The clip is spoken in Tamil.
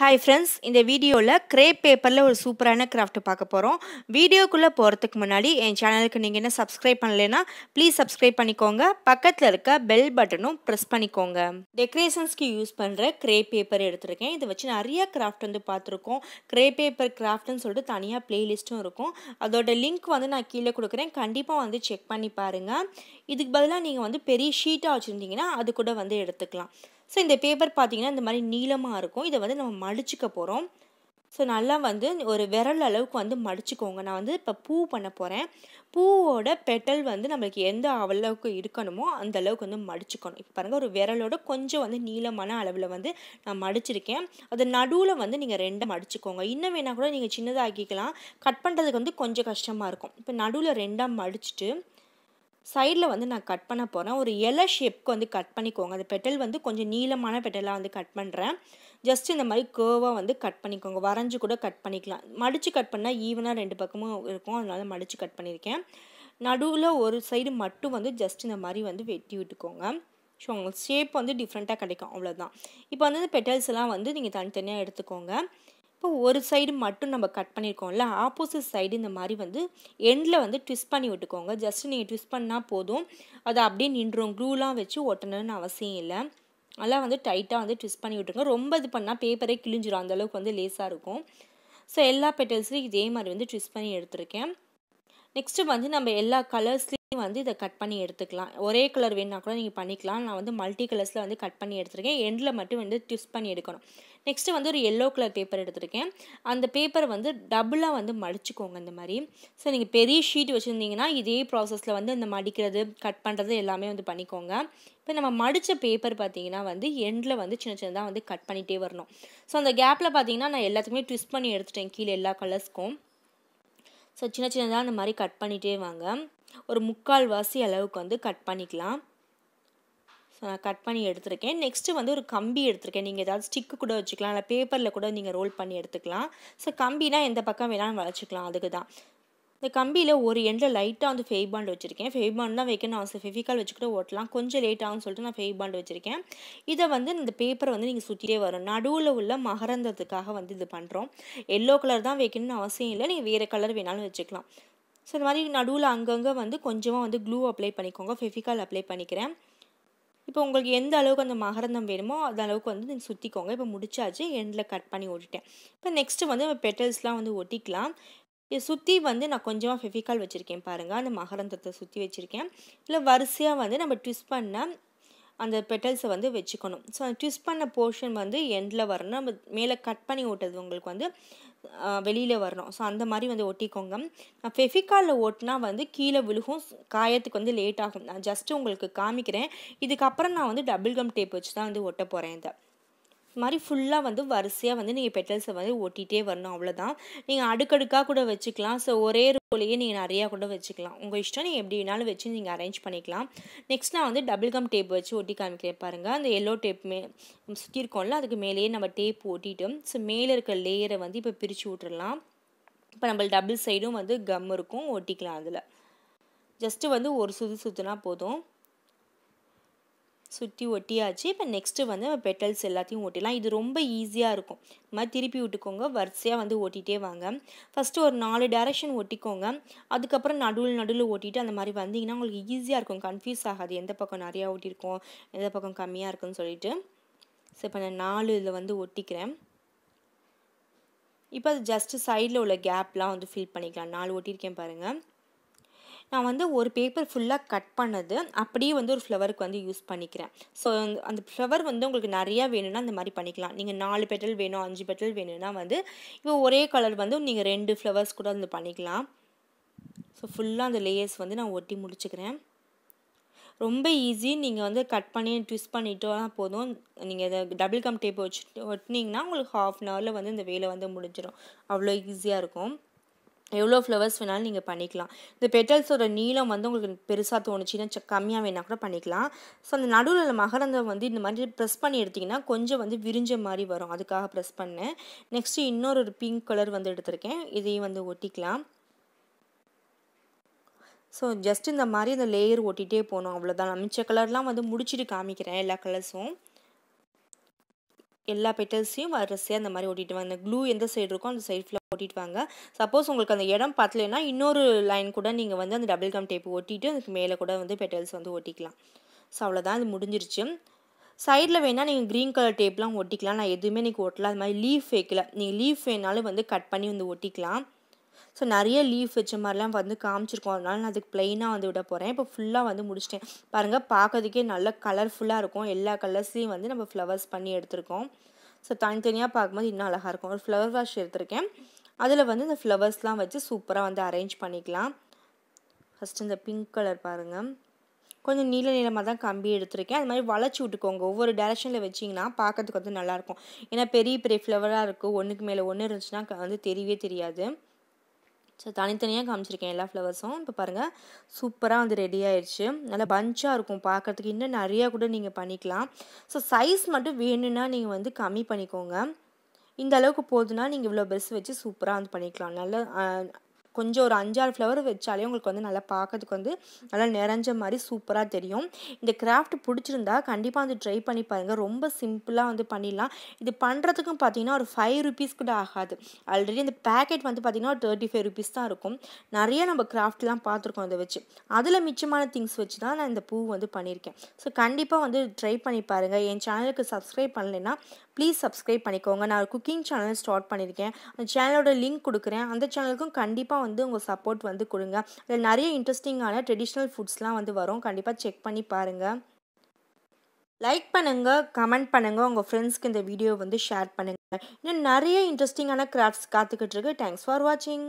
ஹாய் ஃப்ரெண்ட்ஸ் இந்த வீடியோவில் க்ரே பேப்பரில் ஒரு சூப்பரான கிராஃப்ட் பார்க்க போகிறோம் வீடியோக்குள்ளே போகிறதுக்கு முன்னாடி என் சேனலுக்கு நீங்கள் என்ன சப்ஸ்கிரைப் பண்ணலைன்னா ப்ளீஸ் சப்ஸ்கிரைப் பண்ணிக்கோங்க. பக்கத்தில் இருக்க பெல் பட்டனும் ப்ரெஸ் பண்ணிக்கோங்க. டெக்கரேஷன்ஸ்க்கு யூஸ் பண்ணுற க்ரே பேப்பர் எடுத்திருக்கேன். இதை வச்சு நிறைய கிராஃப்ட் வந்து பார்த்துருக்கோம். க்ரே பேப்பர் கிராஃப்ட்னு சொல்லிட்டு தனியாக ப்ளேலிஸ்ட்டும் இருக்கும். அதோட லிங்க் வந்து நான் கீழே கொடுக்குறேன். கண்டிப்பாக வந்து செக் பண்ணி பாருங்கள் இதுக்கு பதிலாக நீங்கள் வந்து பெரிய ஷீட்டாக வச்சுருந்தீங்கன்னா அது கூட வந்து எடுத்துக்கலாம். ஸோ இந்த பேப்பர் பார்த்தீங்கன்னா இந்த மாதிரி நீளமாக இருக்கும். இதை வந்து நம்ம மடிச்சுக்க போகிறோம் ஸோ நல்லா வந்து ஒரு விரல் அளவுக்கு வந்து மடிச்சுக்கோங்க. நான் வந்து இப்போ பூ பண்ண போகிறேன் பூவோட பெட்டல் வந்து நம்மளுக்கு எந்த அளவுக்கு இருக்கணுமோ அந்த அளவுக்கு வந்து மடிச்சுக்கணும். இப்போ பாருங்கள் ஒரு விரலோட கொஞ்சம் வந்து நீளமான அளவில் வந்து நான் மடிச்சிருக்கேன். அது நடுவில் வந்து நீங்கள் ரெண்டாக மடிச்சுக்கோங்க. இன்னும் வேணால் கூட நீங்கள் சின்னதாக்கிக்கலாம். கட் பண்ணுறதுக்கு வந்து கொஞ்சம் கஷ்டமாக இருக்கும். இப்போ நடுவில் ரெண்டாக மடிச்சுட்டு சைடில் வந்து நான் கட் பண்ண போகிறேன் ஒரு இலை ஷேப்க்கு வந்து கட் பண்ணிக்கோங்க. அந்த பெட்டல் வந்து கொஞ்சம் நீளமான பெட்டலாக வந்து கட் பண்ணுறேன் ஜஸ்ட் இந்த மாதிரி கேர்வாக வந்து கட் பண்ணிக்கோங்க. வரைஞ்சி கூட கட் பண்ணிக்கலாம். மடித்து கட் பண்ணால் ஈவனாக ரெண்டு பக்கமும் இருக்கும். அதனால மடித்து கட் பண்ணியிருக்கேன். நடுவில் ஒரு சைடு மட்டும் வந்து ஜஸ்ட் இந்த மாதிரி வந்து வெட்டி விட்டுக்கோங்க. ஸோ உங்களுக்கு ஷேப் வந்து டிஃப்ரெண்ட்டாக கிடைக்கும். அவ்வளோதான் இப்போ வந்து இந்த பெட்டல்ஸ் எல்லாம் வந்து நீங்கள் தனித்தனியாக எடுத்துக்கோங்க. இப்போ ஒரு சைடு மட்டும் நம்ம கட் பண்ணியிருக்கோம்ல ஆப்போசிட் சைடு இந்த மாதிரி வந்து எண்டில் வந்து ட்விஸ்ட் பண்ணி விட்டுக்கோங்க. ஜஸ்ட் நீங்கள் ட்விஸ்ட் பண்ணால் போதும். அதை அப்படியே நின்றும் க்ளூலாம் வச்சு ஒட்டணும்னு அவசியம் இல்லை. நல்லா வந்து டைட்டாக வந்து ட்விஸ்ட் பண்ணி விட்டுருங்க. ரொம்ப இது பண்ணால் பேப்பரே கிழிஞ்சிடும் அந்தளவுக்கு வந்து லேஸாக இருக்கும். ஸோ எல்லா பெட்டல்ஸ்லையும் இதே மாதிரி வந்து ட்விஸ்ட் பண்ணி எடுத்திருக்கேன். நெக்ஸ்ட்டு வந்து நம்ம எல்லா கலர்ஸ்லேயும் வந்து இதை கட் பண்ணி எடுத்துக்கலாம். ஒரே கலர் வேணுன்னா கூட நீங்கள் பண்ணிக்கலாம். நான் வந்து மல்டி கலர்ஸில் வந்து கட் பண்ணி எடுத்திருக்கேன். எண்டில் மட்டும் வந்து ட்விஸ்ட் பண்ணி எடுக்கணும். நெக்ஸ்ட்டு வந்து ஒரு எல்லோ கலர் பேப்பர் எடுத்திருக்கேன். அந்த பேப்பரை வந்து டபுளாக வந்து மடிச்சுக்கோங்க இந்த மாதிரி. ஸோ நீங்கள் பெரிய ஷீட் வச்சுருந்தீங்கன்னா இதே ப்ராசஸில் வந்து இந்த மடிக்கிறது கட் பண்ணுறது எல்லாமே வந்து பண்ணிக்கோங்க. இப்போ நம்ம மடித்த பேப்பர் பார்த்தீங்கன்னா வந்து எண்டில் வந்து சின்ன சின்னதாக வந்து கட் பண்ணிகிட்டே வரணும். ஸோ அந்த கேப்பில் பார்த்தீங்கன்னா நான் எல்லாத்துக்குமே ட்விஸ்ட் பண்ணி எடுத்துட்டேன் கீழே எல்லா கலர்ஸ்க்கும் ஸோ சின்ன சின்னதாக அந்த மாதிரி கட் பண்ணிகிட்டே வாங்க. ஒரு முக்கால் வாசி அளவுக்கு வந்து கட் பண்ணிக்கலாம். ஸோ நான் கட் பண்ணி எடுத்திருக்கேன். நெக்ஸ்ட்டு வந்து ஒரு கம்பி எடுத்திருக்கேன். நீங்கள் ஏதாவது ஸ்டிக்கு கூட வச்சுக்கலாம். இல்லை பேப்பரில் கூட நீங்கள் ரோல் பண்ணி எடுத்துக்கலாம். ஸோ கம்பினா எந்த பக்கம் வேணாலும் வளைச்சிக்கலாம் அதுக்கு தான் இந்த கம்பியில் ஒரு எண்டில் லைட்டாக வந்து ஃபெய் பாண்ட் வச்சுருக்கேன். ஃபெய் பாண்ட் தான் வைக்கணும் அவசியம். ஃபெவிகால் வச்சுக்கிட்டு ஓட்டலாம். கொஞ்சம் லேட் ஆகும்னு சொல்லிட்டு நான் ஃபெய் பாண்ட் வச்சுருக்கேன். இதை வந்து இந்த பேப்பரை வந்து நீங்கள் சுற்றிட்டே வரும் நடுவில் உள்ள மகரந்தத்துக்காக வந்து இது பண்ணுறோம் எல்லோ கலர் தான் வைக்கணும்னு அவசியம் இல்லை. நீங்கள் வேறு கலர் வேணாலும் வச்சுக்கலாம். ஸோ இந்த மாதிரி நடுவில் அங்கங்கே வந்து கொஞ்சமாக வந்து க்ளூ அப்ளை பண்ணிக்கோங்க. ஃபெஃபிகால் அப்ளை பண்ணிக்கிறேன். இப்போ உங்களுக்கு எந்த அளவுக்கு அந்த மகரந்தம் வேணுமோ அந்த அளவுக்கு வந்து நீங்கள் சுற்றிக்கோங்க இப்போ முடிச்சாச்சு. எண்டில் கட் பண்ணி ஓட்டிட்டேன். இப்போ நெக்ஸ்ட்டு வந்து பெட்டல்ஸ்லாம் வந்து ஒட்டிக்கலாம். இதை சுற்றி வந்து நான் கொஞ்சமாக ஃபெஃபிகால் வச்சுருக்கேன் பாருங்கள் அந்த மகரந்தத்தை சுற்றி வச்சுருக்கேன். இல்லை வரிசையாக வந்து நம்ம ட்விஸ்ட் பண்ண அந்த பெட்டல்ஸை வந்து வச்சுக்கணும். ஸோ அந்த ட்விஸ்ட் பண்ண போர்ஷன் வந்து எண்டில் வரணும். நம்ம மேலே கட் பண்ணி ஓட்டுறது உங்களுக்கு வந்து வெளியில் வரணும். ஸோ அந்த மாதிரி வந்து ஒட்டிக்கோங்க நான் ஃபெஃபிகாலில் ஓட்டினா வந்து கீழே விழுகும். காயத்துக்கு வந்து லேட் ஆகும். நான் ஜஸ்ட்டு உங்களுக்கு காமிக்கிறேன். இதுக்கப்புறம் நான் வந்து டபுள் கம் டேப் வச்சு தான் வந்து ஒட்ட போகிறேன் இதை. மாதிரி ஃபுல்லாக வந்து வரிசையாக வந்து நீங்கள் பெட்டல்ஸை வந்து ஒட்டிகிட்டே வரணும். அவ்வளோதான் நீங்கள் அடுக்கடுக்காக கூட வச்சுக்கலாம். ஸோ ஒரே ரோலையே நீங்கள் நிறையா கூட வச்சுக்கலாம். உங்கள் இஷ்டம் நீங்கள் எப்படி வேணாலும் வச்சு நீங்கள் அரேஞ்ச் பண்ணிக்கலாம். நெக்ஸ்ட் நான் வந்து டபுள் கம் டேப் வச்சு ஒட்டி காமிக்கிறேன் பாருங்கள் அந்த எல்லோ டேப் மே சுற்றி இருக்கோம்ல அதுக்கு மேலேயே நம்ம டேப் ஒட்டிட்டு ஸோ மேலே இருக்க லேயரை வந்து இப்போ பிரித்து விட்றலாம் இப்போ நம்ம டபுள் சைடும் வந்து கம் இருக்கும். ஒட்டிக்கலாம் அதில். ஜஸ்ட்டு வந்து ஒரு சுது சுற்றுனா போதும். சுற்றி ஒட்டியாச்சு. இப்போ நெக்ஸ்ட்டு வந்து பெட்டல்ஸ் எல்லாத்தையும் ஒட்டிடலாம் இது ரொம்ப ஈஸியாக இருக்கும். இது மாதிரி திருப்பி விட்டுக்கோங்க. வரிசையாக வந்து ஓட்டிகிட்டே வாங்க. ஃபஸ்ட்டு ஒரு நாலு டேரக்ஷன் ஒட்டிக்கோங்க. அதுக்கப்புறம் நடுவில் நடுவில் ஓட்டிட்டு அந்த மாதிரி வந்தீங்கன்னா உங்களுக்கு ஈஸியாக இருக்கும். கன்ஃபியூஸ் ஆகாது. எந்த பக்கம் நிறையா ஓட்டியிருக்கோம் எந்த பக்கம் கம்மியாக இருக்குன்னு சொல்லிட்டு. ஸோ இப்போ நான் நாலு இதில் வந்து ஒட்டிக்கிறேன். இப்போ அது ஜஸ்ட்டு சைடில் உள்ள கேப்லாம் வந்து ஃபில் பண்ணிக்கலாம். நாலு ஒட்டியிருக்கேன் பாருங்கள் நான் வந்து ஒரு பேப்பர் ஃபுல்லாக கட் பண்ணது அப்படியே வந்து ஒரு ஃப்ளவருக்கு வந்து யூஸ் பண்ணிக்கிறேன். ஸோ அந்த ஃப்ளவர் வந்து உங்களுக்கு நிறையா வேணும்னா அந்த மாதிரி பண்ணிக்கலாம். நீங்கள் நாலு பெட்டல் வேணும் அஞ்சு பெட்டல் வேணும்னா வந்து இப்போ ஒரே கலர் வந்து நீங்கள் ரெண்டு ஃப்ளவர்ஸ் கூட வந்து பண்ணிக்கலாம். ஸோ ஃபுல்லாக அந்த லேயர்ஸ் வந்து நான் ஒட்டி முடிச்சுக்கிறேன். ரொம்ப ஈஸி நீங்கள் வந்து கட் பண்ணி ட்விஸ்ட் பண்ணிட்டோம்னா போதும். நீங்கள் இதை டபுள் கம் டேப் வச்சு ஒட்டினீங்கன்னா உங்களுக்கு ஹாஃப் அன் ஹவரில் வந்து இந்த வேலை வந்து முடிஞ்சிடும் அவ்வளோ ஈஸியாக இருக்கும். எவ்வளோ ஃப்ளவர்ஸ் வேணாலும் நீங்கள் பண்ணிக்கலாம். இந்த பெட்டல்ஸோட நீளம் வந்து உங்களுக்கு பெருசாக தோணுச்சுன்னா கம்மியாக வேணால் கூட பண்ணிக்கலாம். ஸோ அந்த நடுவில் மகரந்தம் வந்து இந்த மாதிரி ப்ரெஸ் பண்ணி எடுத்திங்கன்னா கொஞ்சம் வந்து விரிஞ்ச மாதிரி வரும். அதுக்காக ப்ரெஸ் பண்ணேன். நெக்ஸ்ட்டு இன்னொரு ஒரு பிங்க் கலர் வந்து எடுத்திருக்கேன். இதையும் வந்து ஒட்டிக்கலாம். ஸோ ஜஸ்ட் இந்த மாதிரி இந்த லேயர் ஒட்டிகிட்டே போகணும். அவ்வளோதான் நான் மிச்ச கலர்லாம் வந்து முடிச்சுட்டு காமிக்கிறேன் எல்லா கலர்ஸும் எல்லா பெட்டல்ஸையும் வரிசையாக அந்த மாதிரி ஓட்டிட்டு வாங்க க்ளூ எந்த சைடு இருக்கோ அந்த சைடு ஃபுல்லாக ஓட்டிட்டு வாங்க சப்போஸ் உங்களுக்கு அந்த இடம் பத்தலைன்னா இன்னொரு லைன் கூட நீங்கள் வந்து அந்த டபுள் கம் டேப் ஒட்டிட்டு அதுக்கு மேலே கூட வந்து பெட்டல்ஸ் வந்து ஒட்டிக்கலாம். ஸோ அவ்வளோதான் இது முடிஞ்சிருச்சு. சைடில் வேணால் நீங்கள் க்ரீன் கலர் டேப்லாம் ஒட்டிக்கலாம். நான் எதுவுமே நீங்கள் ஒட்டல. அது மாதிரி லீஃப் வைக்கல. நீங்கள் லீஃப் வேணாலும் வந்து கட் பண்ணி வந்து ஒட்டிக்கலாம். ஸோ நிறைய லீஃப் வச்ச மாதிரிலாம் வந்து காமிச்சிருக்கோம். அதனால நான் அதுக்கு ப்ளைனாக வந்து விட போகிறேன் இப்போ ஃபுல்லாக வந்து முடிச்சிட்டேன். பாருங்கள் பார்க்கறதுக்கே நல்ல கலர்ஃபுல்லாக இருக்கும். எல்லா கலர்ஸையும் வந்து நம்ம ஃப்ளவர்ஸ் பண்ணி எடுத்திருக்கோம். ஸோ தனித்தனியாக பார்க்கும்போது இன்னும் அழகாக இருக்கும். ஒரு ஃப்ளவர் வாஷ் எடுத்திருக்கேன். அதில் வந்து இந்த ஃப்ளவர்ஸ்லாம் வச்சு சூப்பராக வந்து அரேஞ்ச் பண்ணிக்கலாம். ஃபஸ்ட்டு இந்த பிங்க் கலர் பாருங்கள் கொஞ்சம் நீல நீளமாக தான் கம்பி எடுத்திருக்கேன். அது மாதிரி வளைச்சி விட்டுக்கோங்க. ஒவ்வொரு டேரெக்ஷனில் வச்சிங்கன்னா பார்க்கறதுக்கு வந்து நல்லாயிருக்கும் ஏன்னா பெரிய பெரிய ஃப்ளவராக இருக்குது ஒன்றுக்கு மேலே ஒன்று இருந்துச்சுன்னா வந்து தெரியவே தெரியாது. ஸோ தனித்தனியாக காமிச்சிருக்கேன் எல்லா ஃப்ளவர்ஸும் இப்போ பாருங்கள் சூப்பராக வந்து ரெடி ஆயிடுச்சு. நல்லா பஞ்சாக இருக்கும் பார்க்குறதுக்கு இன்னும் நிறையா கூட நீங்கள் பண்ணிக்கலாம். ஸோ சைஸ் மட்டும் வேணும்னா நீங்கள் வந்து கம்மி பண்ணிக்கோங்க. இந்த அளவுக்கு போதுன்னா நீங்கள் இவ்வளோ பெஸ்ட் வச்சு சூப்பராக வந்து பண்ணிக்கலாம். நல்ல கொஞ்சம் ஒரு அஞ்சாறு ஃப்ளவர் வச்சாலே உங்களுக்கு வந்து நல்லா பார்க்கறதுக்கு வந்து நல்லா நிறைஞ்ச மாதிரி சூப்பராக தெரியும். இந்த கிராஃப்ட் பிடிச்சிருந்தா கண்டிப்பாக வந்து ட்ரை பண்ணி பாருங்கள் ரொம்ப சிம்பிளாக வந்து பண்ணிடலாம். இது பண்ணுறதுக்கும் பார்த்தீங்கன்னா ஒரு ஃபைவ் ருபீஸ் கூட ஆகாது. ஆல்ரெடி இந்த பேக்கெட் வந்து பார்த்திங்கன்னா ஒரு தேர்ட்டி ஃபைவ் ருபீஸ் தான் இருக்கும். நிறைய நம்ம கிராஃப்ட்லாம் பார்த்துருக்கோம் அதை வச்சு. அதில் மிச்சமான திங்ஸ் வச்சு தான் நான் இந்த பூ வந்து பண்ணியிருக்கேன். ஸோ கண்டிப்பாக வந்து ட்ரை பண்ணி பாருங்கள் என் சேனலுக்கு சப்ஸ்கிரைப் பண்ணலைன்னா ப்ளீஸ் சப்ஸ்கிரைப் பண்ணிக்கோங்க. நான் ஒரு குக்கிங் சேனல் ஸ்டார்ட் பண்ணியிருக்கேன். அந்த சேனலோட லிங்க் கொடுக்குறேன். அந்த சேனலுக்கும் கண்டிப்பாக வந்து உங்கள் சப்போர்ட் வந்து கொடுங்க. அதில் நிறைய இன்ட்ரெஸ்டிங்கான ட்ரெடிஷ்னல் ஃபுட்ஸ்லாம் வந்து வரும். கண்டிப்பாக செக் பண்ணி பாருங்கள் லைக் பண்ணுங்கள் கமெண்ட் பண்ணுங்கள் உங்கள் ஃப்ரெண்ட்ஸ்க்கு இந்த வீடியோ வந்து ஷேர் பண்ணுங்கள் இன்னும் நிறைய இன்ட்ரெஸ்டிங்கான கிராஃப்ட்ஸ் காத்துக்கிட்டு இருக்கு. தேங்க்ஸ் ஃபார் வாட்சிங்